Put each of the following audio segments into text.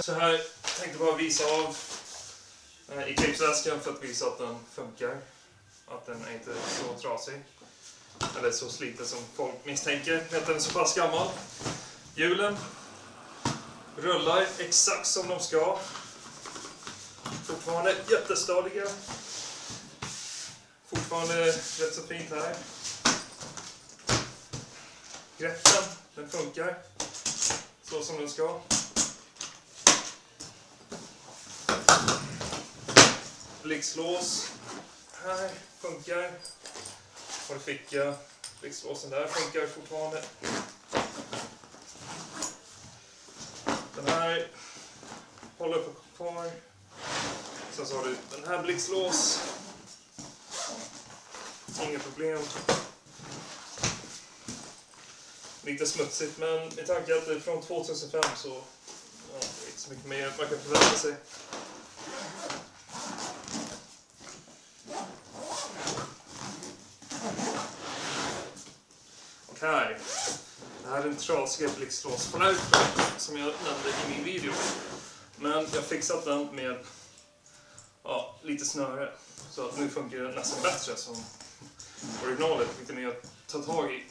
Så här tänkte bara visa av eh, i klippsväskan för att visa att den funkar. Att den är inte så trasig. Eller så sliten som folk misstänker med att den är så pass gammal. Hjulen rullar exakt som de ska. Fortfarande jättestadiga. Fortfarande rätt så fint här. Greppen, den funkar så som den ska. Blixtlås här funkar. Har du ficka. Blixtlåsen där funkar fortfarande. Den här håller på kvar. Sen så har du den här blixtlås. Inga problem. Lite smutsigt men med tanke att det är från 2005 så ja, det är inte så mycket mer man kan förvänta sig. Okej. Det här är den trasiga blixtlåsflöjten som jag nämnde i min video. Men jag har fixat den med ja, lite snöre. Så att nu funkar den nästan bättre som originalet. Lite mer att ta tag i.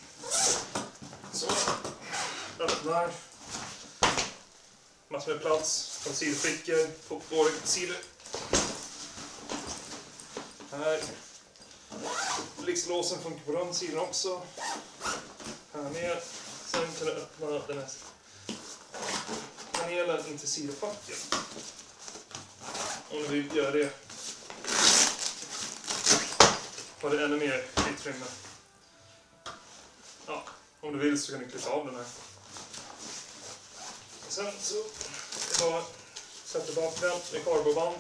Så. Öppnar. Massor med plats. Från sidofickor på båda sidor. Här. Blixtlåsen funkar på den sidan också. Här med. Sen kan du öppna den här panelen in till sidofacken. Om du vill göra det. Har du ännu mer utrymme. Ja, om du vill så kan du klippa av den här. Sen så är det bara att sätta bak den med karboband.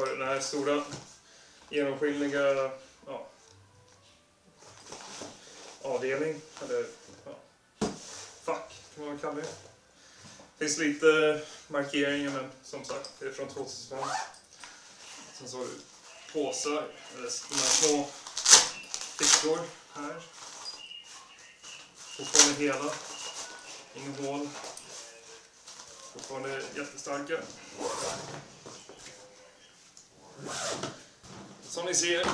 Har den här stora genomskinliga ja, avdelning, eller ja, fack kan man kalla det. Det finns lite markeringar men som sagt, det är från 2005. Sen så har du påsar, eller de här små fickor här. Fortfarande hela, Inga hål. Fortfarande jättestarka. Som ni ser,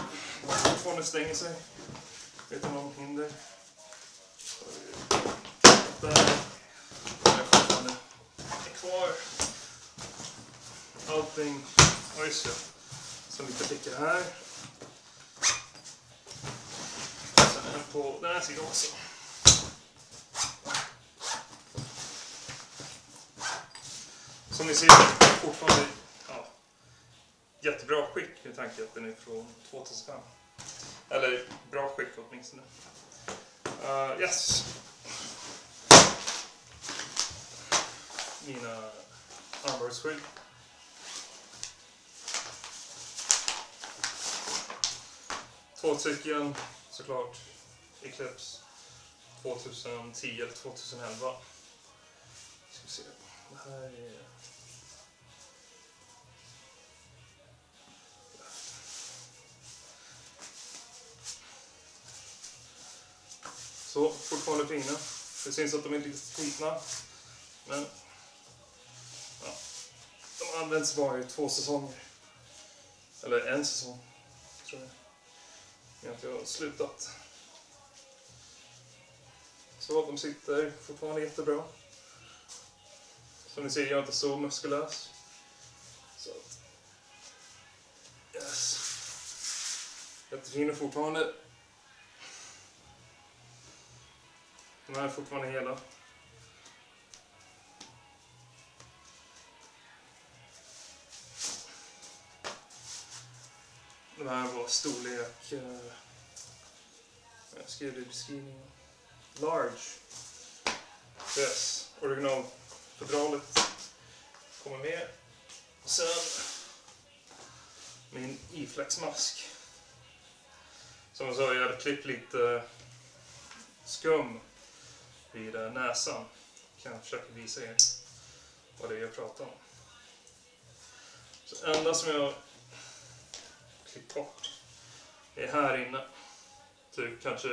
fortfarande stänger sig utan någon hinder. Där är fortfarande kvar. Allting, ja just det. Så lite fickor här. Sen en på den här sidan också. Som ni ser, fortfarande jättebra skick med tanke att den är från 2005. Eller bra skick åtminstone. Uh, yes. Mina armbågsskydd. Två stycken såklart. Eclipse 2010 eller 2011. Ska vi se. Det här är... Så, fortfarande fina. Det syns att de är lite slitna. Men ja, de används bara i två säsonger. Eller en säsong, tror jag. Men att jag har slutat. Så, de sitter fortfarande jättebra. Som ni ser, jag är inte så muskulös. Så att... Yes. Jättefina fortfarande. De här är fortfarande hela. De här var storlek... Eh, jag skrev det i beskrivningen. Large. Yes. Originalfodralet kommer med. Och sen min iflexmask. Som jag sa, jag hade klippt lite skum vid näsan. Kan jag försöka visa er vad det är jag pratar om. Så enda som jag klippt bort är här inne. Typ kanske...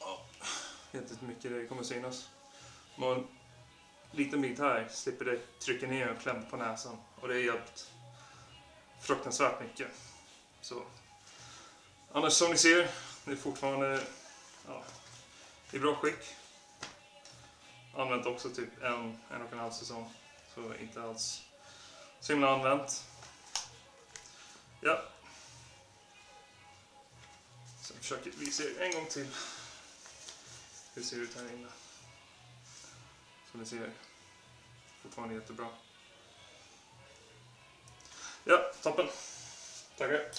Ja, jag vet inte hur mycket det kommer synas. Men en liten bit här slipper det trycka ner och klämma på näsan. Och det har hjälpt fruktansvärt mycket. Så. Annars som ni ser, det är fortfarande ja, i bra skick. Använt också typ en, en och en halv säsong. Så inte alls så himla använt. Ja. Sen försöker vi se en gång till hur det ser ut här inne. Som ni ser, fortfarande jättebra. Ja, toppen. Tackar.